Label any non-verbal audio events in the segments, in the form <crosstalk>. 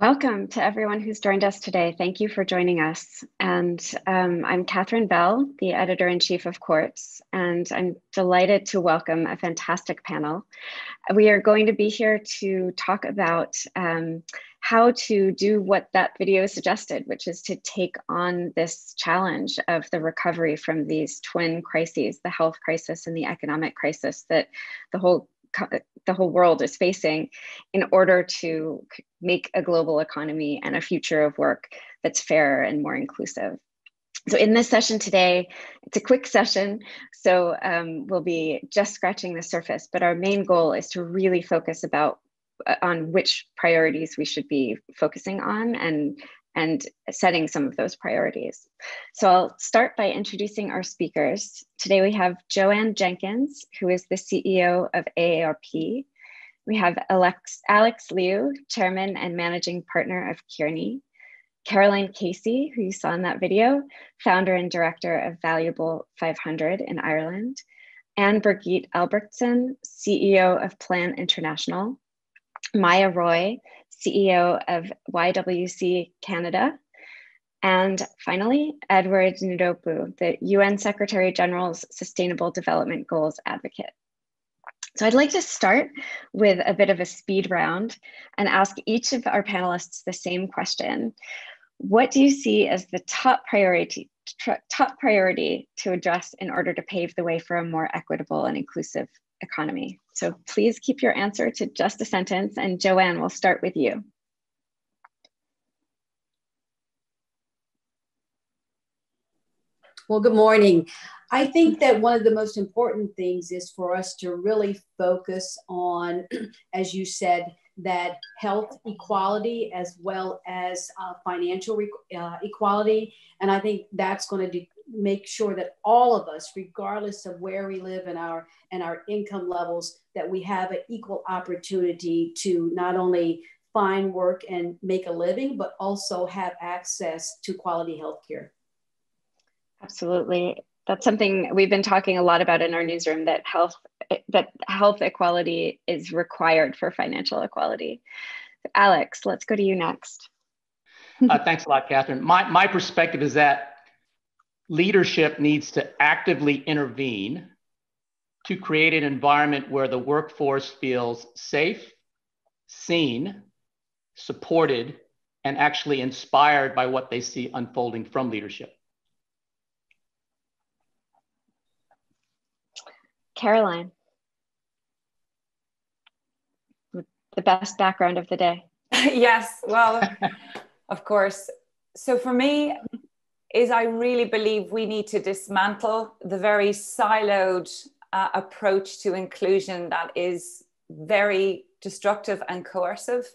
Welcome to everyone who's joined us today. Thank you for joining us. And um, I'm Katherine Bell, the editor in chief of Quartz, and I'm delighted to welcome a fantastic panel. We are going to be here to talk about um, how to do what that video suggested, which is to take on this challenge of the recovery from these twin crises, the health crisis and the economic crisis that the whole the whole world is facing in order to make a global economy and a future of work that's fairer and more inclusive. So in this session today, it's a quick session, so um, we'll be just scratching the surface, but our main goal is to really focus about uh, on which priorities we should be focusing on and and setting some of those priorities. So I'll start by introducing our speakers. Today we have Jo Ann Jenkins, who is the CEO of AARP. We have Alex, Alex Liu, Chairman and Managing Partner of Kearney. Caroline Casey, who you saw in that video, founder and director of Valuable 500 in Ireland. Anne Birgitte Albrectsen, CEO of Plan International. Maya Roy, CEO of YWCA Canada. And finally, Edward Ndopu, the UN Secretary General's Sustainable Development Goals Advocate. So I'd like to start with a bit of a speed round and ask each of our panelists the same question. What do you see as the top priority, top priority to address in order to pave the way for a more equitable and inclusive economy? So please keep your answer to just a sentence and Jo Ann, we'll start with you. Well, good morning. I think that one of the most important things is for us to really focus on, <clears throat> as you said, that health equality as well as uh, financial uh, equality. And I think that's going to make sure that all of us, regardless of where we live and our and our income levels, that we have an equal opportunity to not only find work and make a living, but also have access to quality health care. Absolutely. That's something we've been talking a lot about in our newsroom that health that health equality is required for financial equality. Alex, let's go to you next. uh, thanks a lot, Katherine. My, my perspective is that leadership needs to actively intervene to create an environment where the workforce feels safe, seen, supported, and actually inspired by what they see unfolding from leadership. Caroline, the best background of the day. <laughs> yes, well, of course. So for me, is I really believe we need to dismantle the very siloed uh, approach to inclusion that is very destructive and coercive.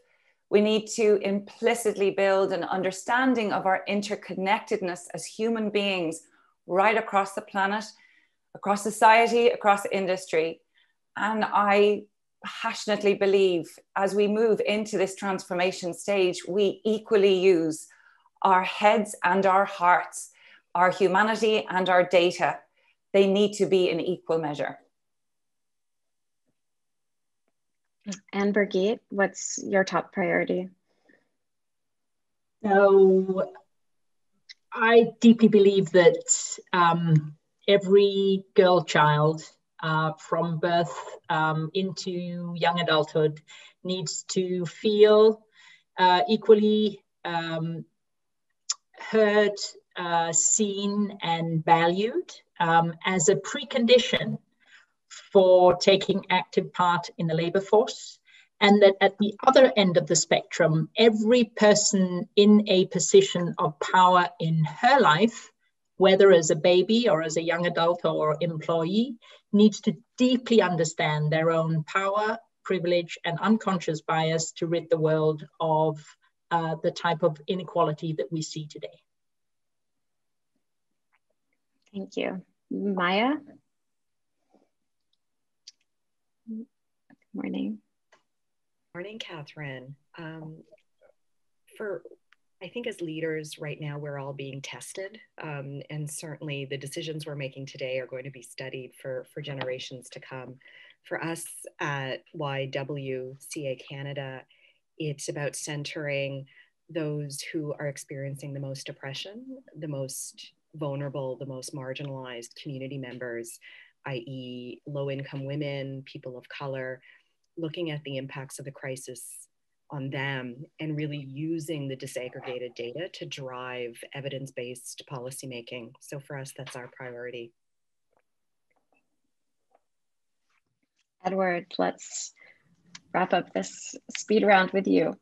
We need to implicitly build an understanding of our interconnectedness as human beings right across the planet, across society, across industry. And I passionately believe as we move into this transformation stage, we equally use our heads and our hearts, our humanity and our data. They need to be in equal measure. Anne Birgitte, what's your top priority? So I deeply believe that um, every girl child uh, from birth um, into young adulthood needs to feel uh, equally um, heard, uh, seen, and valued um, as a precondition for taking active part in the labor force. And that at the other end of the spectrum, every person in a position of power in her life, whether as a baby or as a young adult or employee, needs to deeply understand their own power, privilege, and unconscious bias to rid the world of uh, the type of inequality that we see today. Thank you. Maya? Good morning. Morning, Katherine. Um, for I think as leaders right now, we're all being tested. Um, and certainly the decisions we're making today are going to be studied for, for generations to come. For us at YWCA Canada, it's about centering those who are experiencing the most oppression, the most vulnerable, the most marginalized community members, i.e., low income women, people of color, looking at the impacts of the crisis on them and really using the disaggregated data to drive evidence based policymaking. So for us, that's our priority. Edward, let's wrap up this speed round with you.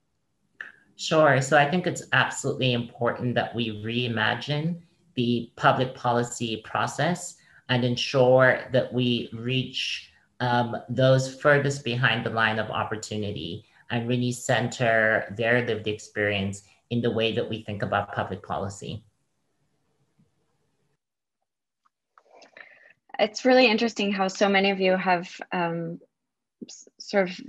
Sure. So I think it's absolutely important that we reimagine the public policy process and ensure that we reach um, those furthest behind the line of opportunity and really center their lived experience in the way that we think about public policy. It's really interesting how so many of you have um, sort of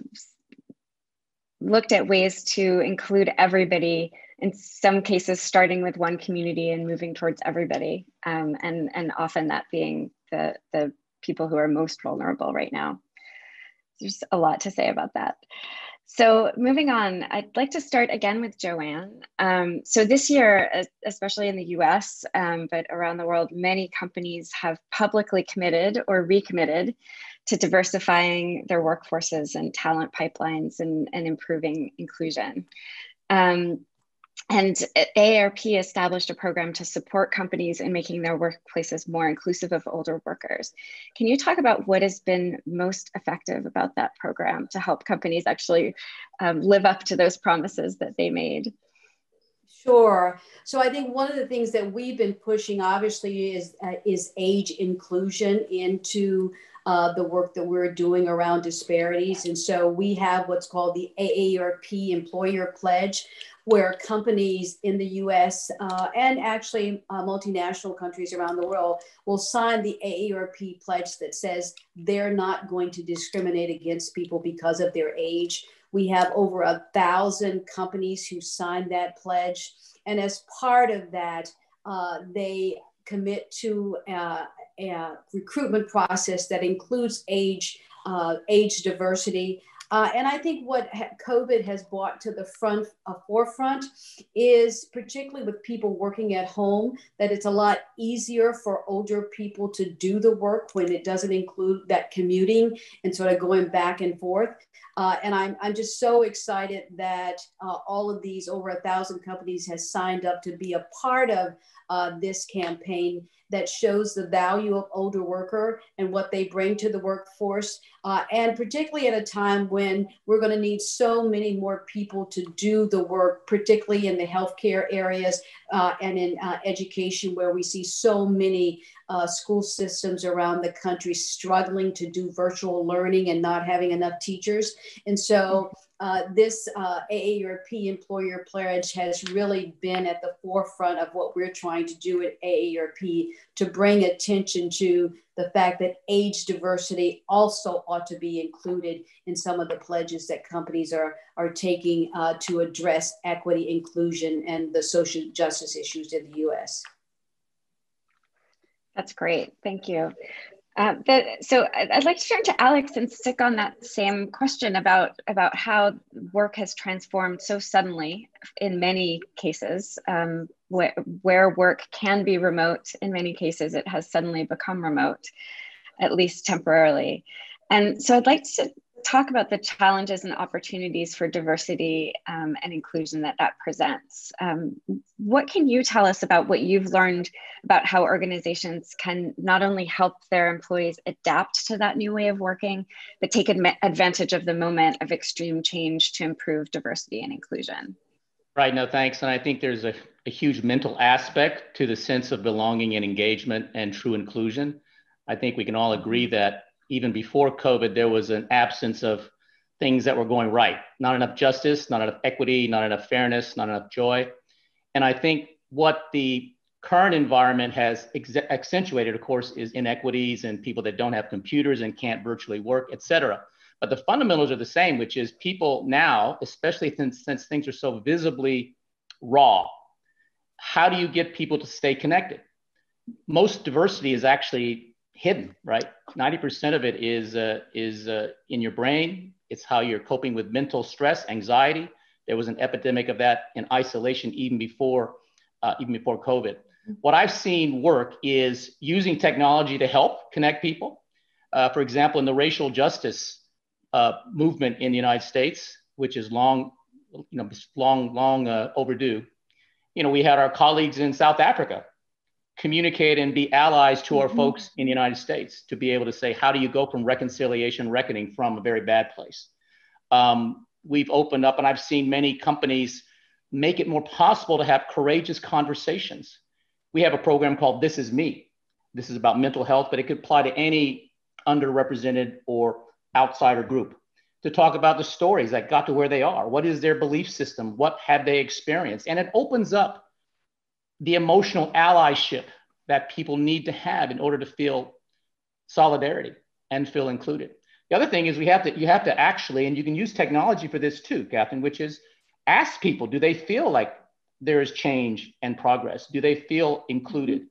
looked at ways to include everybody in some cases starting with one community and moving towards everybody um, and and often that being the the people who are most vulnerable right now there's a lot to say about that so moving on, I'd like to start again with Jo Ann. Um, so this year, especially in the US, um, but around the world, many companies have publicly committed or recommitted to diversifying their workforces and talent pipelines and, and improving inclusion. Um, and AARP established a program to support companies in making their workplaces more inclusive of older workers. Can you talk about what has been most effective about that program to help companies actually um, live up to those promises that they made? Sure. So I think one of the things that we've been pushing, obviously, is uh, is age inclusion into uh, the work that we're doing around disparities. And so we have what's called the AARP Employer Pledge, where companies in the US uh, and actually uh, multinational countries around the world will sign the AARP pledge that says they're not going to discriminate against people because of their age. We have over a thousand companies who signed that pledge. And as part of that, uh, they commit to uh, a recruitment process that includes age, uh, age diversity, uh, and I think what COVID has brought to the front uh, forefront is particularly with people working at home, that it's a lot easier for older people to do the work when it doesn't include that commuting and sort of going back and forth. Uh, and I'm, I'm just so excited that uh, all of these over a thousand companies has signed up to be a part of uh, this campaign that shows the value of older worker and what they bring to the workforce. Uh, and particularly at a time when we're going to need so many more people to do the work, particularly in the healthcare areas uh, and in uh, education, where we see so many uh, school systems around the country struggling to do virtual learning and not having enough teachers. And so uh, this uh, AARP employer pledge has really been at the forefront of what we're trying to do at AARP to bring attention to the fact that age diversity also ought to be included in some of the pledges that companies are, are taking uh, to address equity, inclusion, and the social justice issues in the US. That's great. Thank you. Uh, so I'd like to turn to Alex and stick on that same question about, about how work has transformed so suddenly in many cases, um, where, where work can be remote, in many cases it has suddenly become remote, at least temporarily. And so I'd like to talk about the challenges and opportunities for diversity um, and inclusion that that presents. Um, what can you tell us about what you've learned about how organizations can not only help their employees adapt to that new way of working, but take ad advantage of the moment of extreme change to improve diversity and inclusion? Right, no, thanks. And I think there's a, a huge mental aspect to the sense of belonging and engagement and true inclusion. I think we can all agree that even before COVID, there was an absence of things that were going right. Not enough justice, not enough equity, not enough fairness, not enough joy. And I think what the current environment has ex- accentuated, of course, is inequities and people that don't have computers and can't virtually work, et cetera. But the fundamentals are the same, which is people now, especially since, since things are so visibly raw, how do you get people to stay connected? Most diversity is actually hidden, right? 90% of it is, uh, is uh, in your brain. It's how you're coping with mental stress, anxiety. There was an epidemic of that in isolation even before, uh, even before COVID. What I've seen work is using technology to help connect people. Uh, for example, in the racial justice uh, movement in the United States, which is long, you know, long, long uh, overdue. You know, we had our colleagues in South Africa communicate and be allies to our mm-hmm. folks in the United States to be able to say, how do you go from reconciliation, reckoning from a very bad place? Um, we've opened up, and I've seen many companies make it more possible to have courageous conversations. We have a program called This Is Me. This is about mental health, but it could apply to any underrepresented or outsider group to talk about the stories that got to where they are. What is their belief system? What have they experienced? And it opens up the emotional allyship that people need to have in order to feel solidarity and feel included. The other thing is we have to you have to actually, and you can use technology for this too, Katherine, which is ask people, do they feel like there is change and progress? Do they feel included?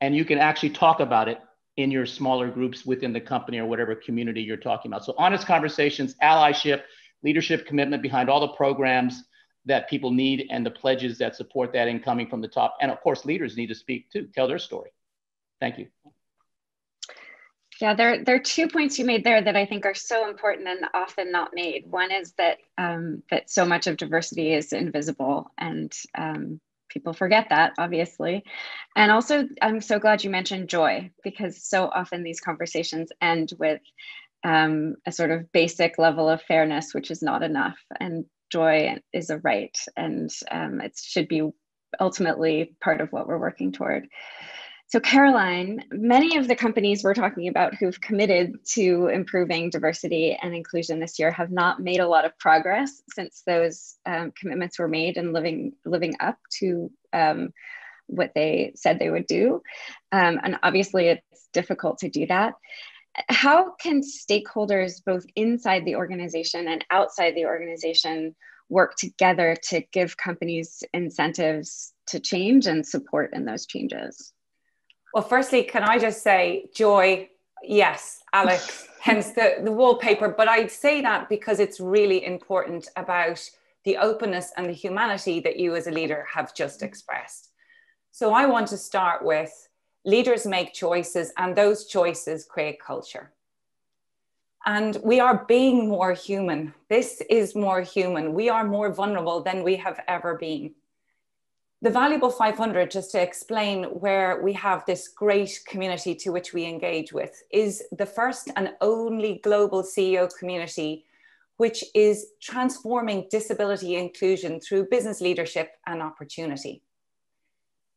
And you can actually talk about it in your smaller groups within the company or whatever community you're talking about. So honest conversations, allyship, leadership commitment behind all the programs that people need and the pledges that support that in coming from the top. And of course, leaders need to speak too, tell their story. Thank you. Yeah, there, there are two points you made there that I think are so important and often not made. One is that um, that so much of diversity is invisible, and um, people forget that, obviously. And also, I'm so glad you mentioned joy because so often these conversations end with um, a sort of basic level of fairness, which is not enough. And joy is a right, and um, it should be ultimately part of what we're working toward. So, Caroline, many of the companies we're talking about who've committed to improving diversity and inclusion this year have not made a lot of progress since those um, commitments were made and living living up to um, what they said they would do. Um, and obviously, it's difficult to do that. How can stakeholders, both inside the organization and outside the organization, work together to give companies incentives to change and support in those changes? Well, firstly, can I just say, Joy, yes, Alex, <laughs> hence the, the wallpaper. But I'd say that because it's really important about the openness and the humanity that you as a leader have just expressed. So I want to start with leaders make choices, and those choices create culture. And we are being more human. This is more human. We are more vulnerable than we have ever been the Valuable 500, just to explain where we have this great community to which we engage with, is the first and only global CEO community which is transforming disability inclusion through business leadership and opportunity.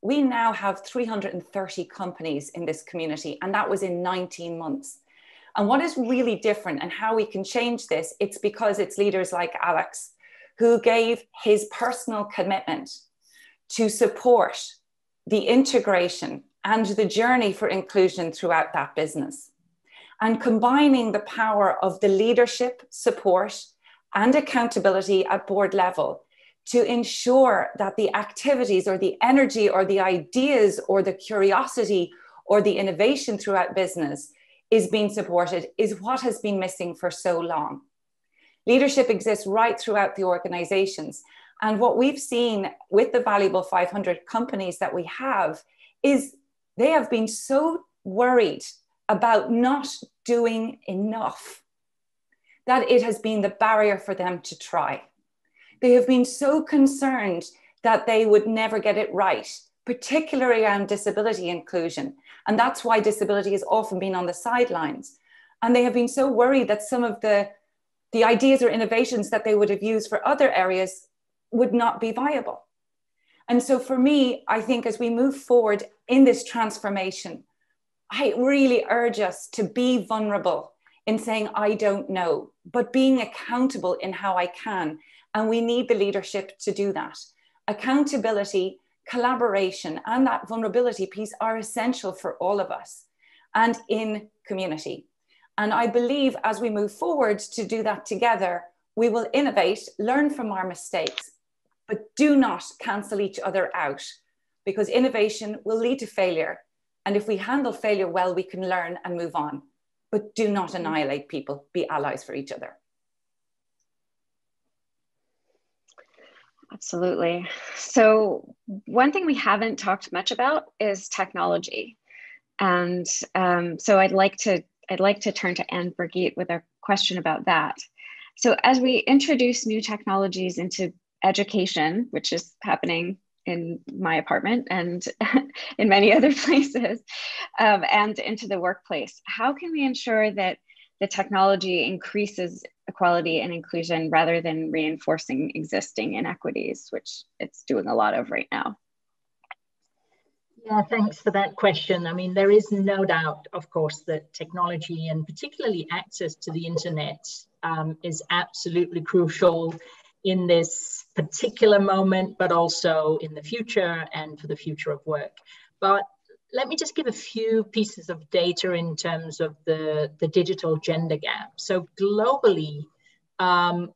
We now have 330 companies in this community, and that was in 19 months. And what is really different and how we can change this, it's because it's leaders like Alex who gave his personal commitment to support the integration and the journey for inclusion throughout that business. And combining the power of the leadership, support, and accountability at board level to ensure that the activities or the energy or the ideas or the curiosity or the innovation throughout business is being supported is what has been missing for so long. Leadership exists right throughout the organizations. And what we've seen with the valuable 500 companies that we have is they have been so worried about not doing enough that it has been the barrier for them to try. They have been so concerned that they would never get it right, particularly around disability inclusion. And that's why disability has often been on the sidelines. And they have been so worried that some of the, the ideas or innovations that they would have used for other areas would not be viable. And so for me, I think as we move forward in this transformation, I really urge us to be vulnerable in saying, I don't know, but being accountable in how I can. And we need the leadership to do that. Accountability, collaboration, and that vulnerability piece are essential for all of us and in community. And I believe as we move forward to do that together, we will innovate, learn from our mistakes, but do not cancel each other out because innovation will lead to failure. And if we handle failure well, we can learn and move on. But do not annihilate people, be allies for each other. Absolutely. So, one thing we haven't talked much about is technology. And um, so I'd like to I'd like to turn to Anne Birgitte with a question about that. So as we introduce new technologies into education, which is happening in my apartment and <laughs> in many other <laughs> places, um, and into the workplace, how can we ensure that the technology increases equality and inclusion rather than reinforcing existing inequities, which it's doing a lot of right now? Yeah, thanks for that question. I mean, there is no doubt, of course, that technology and particularly access to the internet um, is absolutely crucial in this particular moment, but also in the future and for the future of work. But let me just give a few pieces of data in terms of the, the digital gender gap. So globally, um,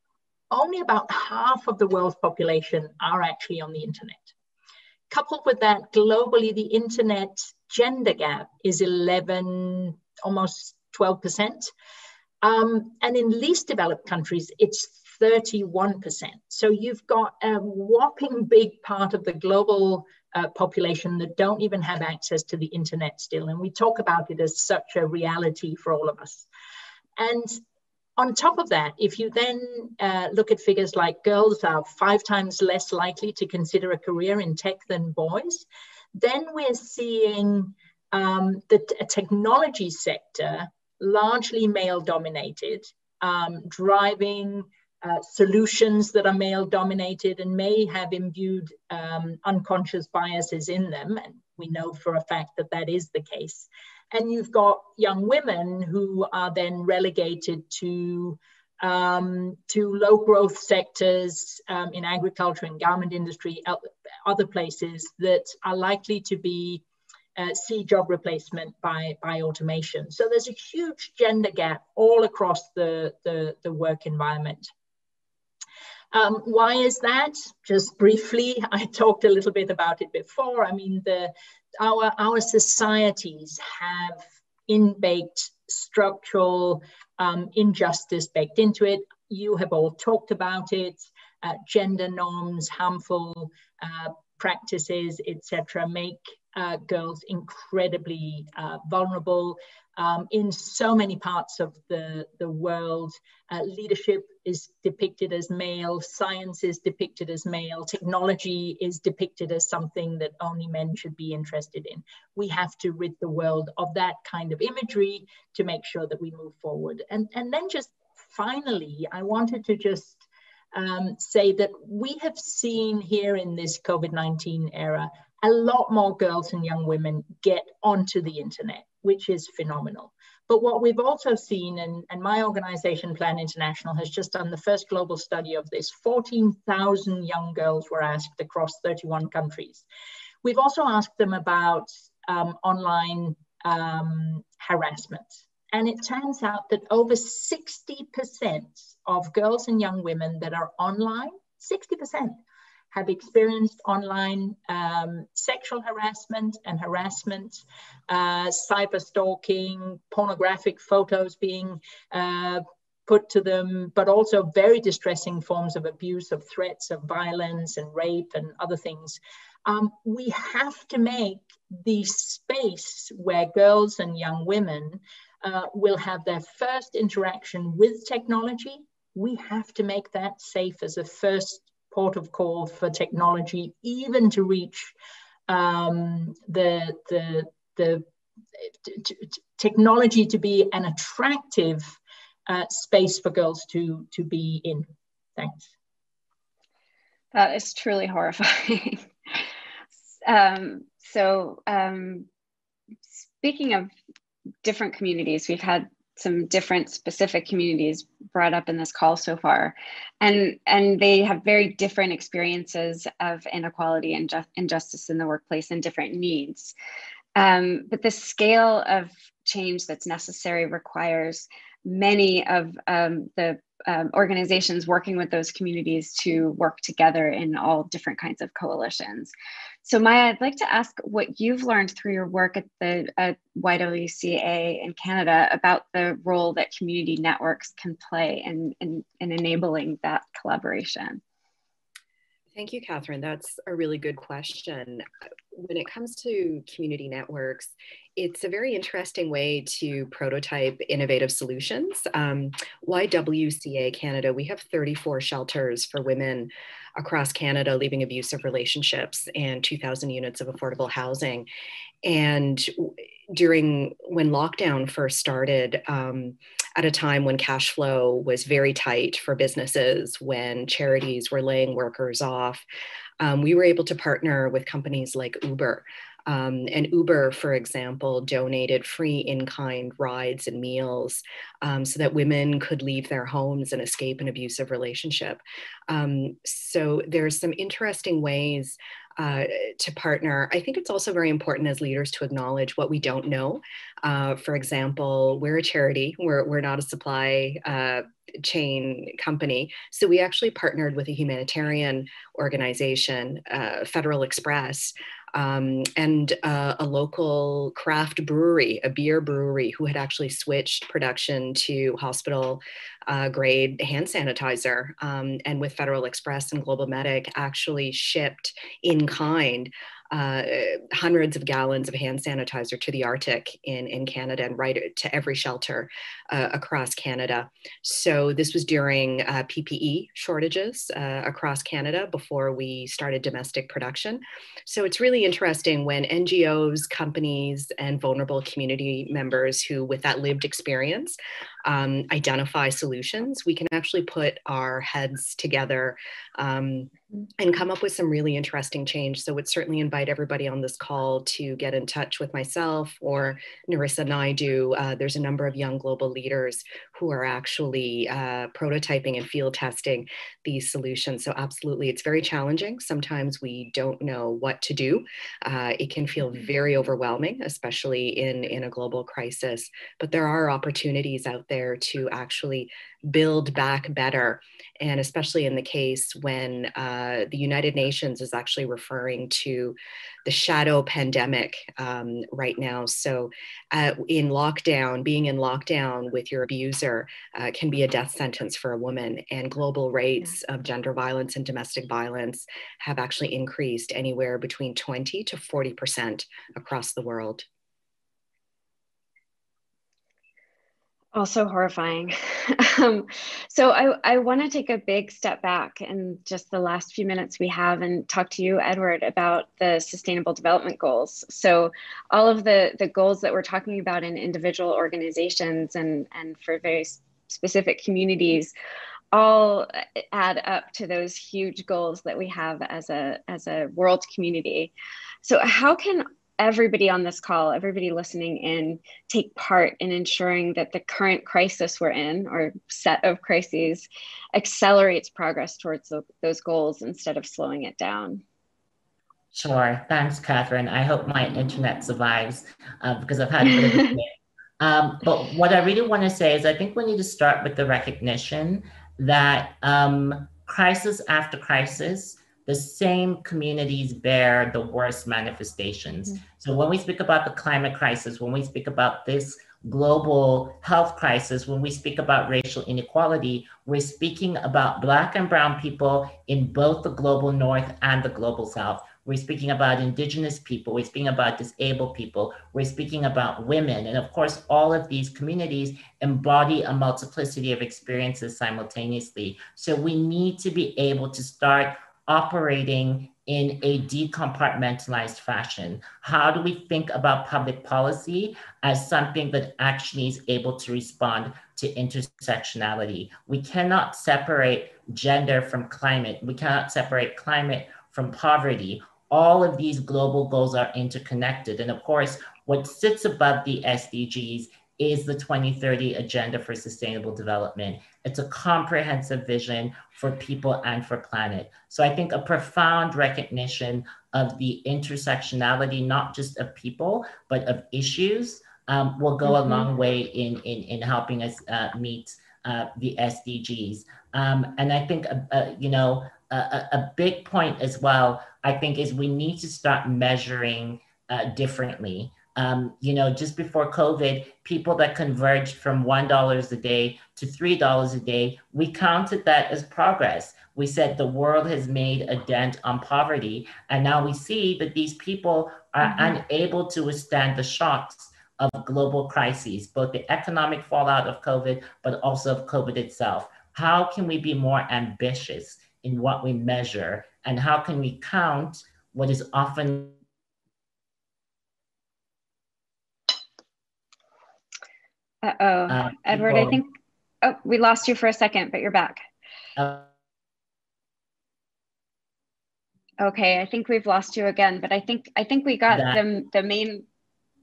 only about half of the world's population are actually on the internet. Coupled with that, globally, the internet gender gap is 11, almost 12%. Um, and in least developed countries, it's 31%. So you've got a whopping big part of the global uh, population that don't even have access to the internet still. And we talk about it as such a reality for all of us. And on top of that, if you then uh, look at figures like girls are five times less likely to consider a career in tech than boys, then we're seeing um, the technology sector largely male dominated, um, driving uh, solutions that are male dominated and may have imbued um, unconscious biases in them. And we know for a fact that that is the case. And you've got young women who are then relegated to um, to low growth sectors um, in agriculture and garment industry, other places that are likely to be uh, see job replacement by, by automation. So there's a huge gender gap all across the, the, the work environment. Um, why is that? Just briefly, <laughs> I talked a little bit about it before. I mean, the our our societies have in-baked structural um, injustice baked into it. You have all talked about it. Uh, gender norms, harmful uh, practices, etc., make uh, girls incredibly uh, vulnerable. Um, in so many parts of the, the world, uh, leadership is depicted as male, science is depicted as male, technology is depicted as something that only men should be interested in. We have to rid the world of that kind of imagery to make sure that we move forward. And, and then just finally, I wanted to just um, say that we have seen here in this COVID 19 era a lot more girls and young women get onto the internet, which is phenomenal. But what we've also seen, and, and my organization, Plan International, has just done the first global study of this 14,000 young girls were asked across 31 countries. We've also asked them about um, online um, harassment. And it turns out that over 60% of girls and young women that are online, 60% have experienced online um, sexual harassment and harassment, uh, cyber stalking, pornographic photos being uh, put to them, but also very distressing forms of abuse, of threats of violence and rape and other things. Um, we have to make the space where girls and young women uh, will have their first interaction with technology. We have to make that safe as a first port of call for technology, even to reach um, the, the, the technology to be an attractive uh, space for girls to, to be in. Thanks. That is truly horrifying. <laughs> um, so um, speaking of different communities, we've had some different specific communities brought up in this call so far. And and they have very different experiences of inequality and ju- injustice in the workplace and different needs. Um, but the scale of change that's necessary requires many of um, the um, organizations working with those communities to work together in all different kinds of coalitions. So Maya, I'd like to ask what you've learned through your work at the at YWCA in Canada about the role that community networks can play in, in, in enabling that collaboration. Thank you, Katherine. That's a really good question. When it comes to community networks, it's a very interesting way to prototype innovative solutions. Um, YWCA Canada, we have 34 shelters for women across Canada leaving abusive relationships and 2,000 units of affordable housing. And during when lockdown first started, um, at a time when cash flow was very tight for businesses, when charities were laying workers off, um, we were able to partner with companies like Uber. Um, and Uber, for example, donated free in kind rides and meals um, so that women could leave their homes and escape an abusive relationship. Um, so there's some interesting ways uh, to partner. I think it's also very important as leaders to acknowledge what we don't know. Uh, for example, we're a charity, we're, we're not a supply uh, chain company. So we actually partnered with a humanitarian organization, uh, Federal Express, um, and uh, a local craft brewery, a beer brewery, who had actually switched production to hospital uh, grade hand sanitizer. Um, and with Federal Express and Global Medic, actually shipped in kind uh, hundreds of gallons of hand sanitizer to the Arctic in, in Canada and right to every shelter uh, across Canada. So this was during uh, PPE shortages uh, across Canada before we started domestic production. So it's really interesting when NGOs, companies, and vulnerable community members who, with that lived experience, um, identify solutions, we can actually put our heads together um, and come up with some really interesting change. So would certainly invite everybody on this call to get in touch with myself or Narissa Naidu. Uh, there's a number of young global leaders who are actually uh, prototyping and field testing these solutions. So absolutely, it's very challenging. Sometimes we don't know what to do. Uh, it can feel mm-hmm. very overwhelming, especially in, in a global crisis, but there are opportunities out there to actually build back better. And especially in the case when uh, the United Nations is actually referring to the shadow pandemic um, right now. So, uh, in lockdown, being in lockdown with your abuser uh, can be a death sentence for a woman. And global rates of gender violence and domestic violence have actually increased anywhere between 20 to 40% across the world. Also horrifying. <laughs> um, so I, I want to take a big step back in just the last few minutes we have and talk to you, Edward, about the Sustainable Development Goals. So all of the, the goals that we're talking about in individual organizations and, and for very specific communities all add up to those huge goals that we have as a, as a world community. So how can everybody on this call, everybody listening in, take part in ensuring that the current crisis we're in, or set of crises, accelerates progress towards the, those goals instead of slowing it down. Sure. Thanks, Katherine. I hope my internet survives uh, because I've had a bit of <laughs> um, but what I really want to say is I think we need to start with the recognition that um, crisis after crisis, the same communities bear the worst manifestations. Mm-hmm. So when we speak about the climate crisis, when we speak about this global health crisis, when we speak about racial inequality, we're speaking about Black and Brown people in both the global North and the global South. We're speaking about Indigenous people. We're speaking about disabled people. We're speaking about women. And of course, all of these communities embody a multiplicity of experiences simultaneously. So we need to be able to start operating in a decompartmentalized fashion? How do we think about public policy as something that actually is able to respond to intersectionality? We cannot separate gender from climate. We cannot separate climate from poverty. All of these global goals are interconnected. And of course, what sits above the SDGs is the 2030 Agenda for Sustainable Development. It's a comprehensive vision for people and for planet. So I think a profound recognition of the intersectionality, not just of people, but of issues, um, will go mm-hmm. a long way in, in, in helping us uh, meet uh, the SDGs. Um, and I think, uh, uh you know, a, a, big point as well, I think, is we need to start measuring uh, differently Um, you know, just before COVID, people that converged from $1 a day to $3 a day, we counted that as progress. We said the world has made a dent on poverty. And now we see that these people are mm-hmm. unable to withstand the shocks of global crises, both the economic fallout of COVID, but also of COVID itself. How can we be more ambitious in what we measure? And how can we count what is often Uh-oh. Uh, Edward, I think, oh, we lost you for a second, but you're back. Uh, okay, I think we've lost you again, but I think I think we got that. the, the main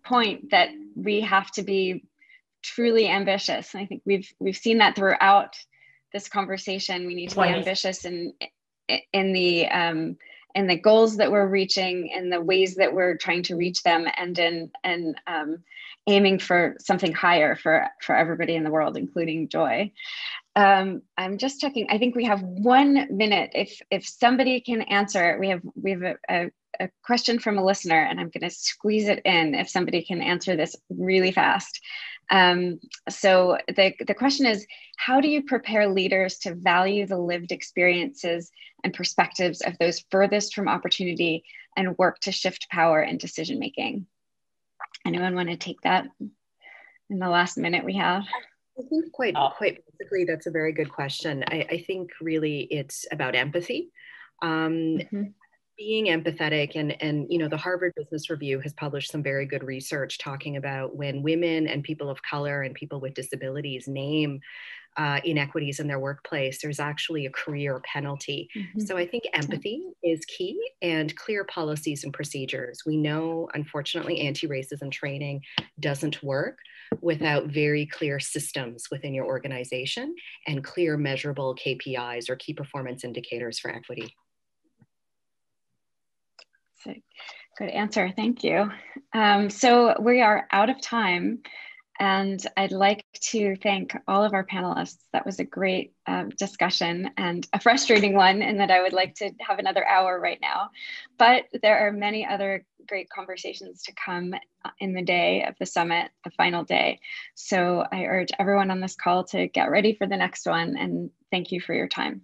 point that we have to be truly ambitious. I think we've we've seen that throughout this conversation. We need to be ambitious in in the um, in the goals that we're reaching, in the ways that we're trying to reach them, and in and um, aiming for something higher for for everybody in the world, including joy. Um, I'm just checking. I think we have one minute. If if somebody can answer, we have we have a, a, a question from a listener, and I'm going to squeeze it in. If somebody can answer this really fast. Um, so the, the question is, how do you prepare leaders to value the lived experiences and perspectives of those furthest from opportunity and work to shift power and decision making? Anyone want to take that in the last minute we have? I think quite oh. quite basically that's a very good question. I, I think really it's about empathy. Um, mm-hmm being empathetic and and you know the harvard business review has published some very good research talking about when women and people of color and people with disabilities name uh, inequities in their workplace there's actually a career penalty. Mm-hmm. so i think empathy is key and clear policies and procedures. We know unfortunately anti-racism training doesn't work without very clear systems within your organization and clear measurable kpis or key performance indicators for equity Good answer. Thank you. Um, so we are out of time. And I'd like to thank all of our panelists. That was a great um, discussion and a frustrating one, in that I would like to have another hour right now. But there are many other great conversations to come in the day of the summit, the final day. So I urge everyone on this call to get ready for the next one. And thank you for your time.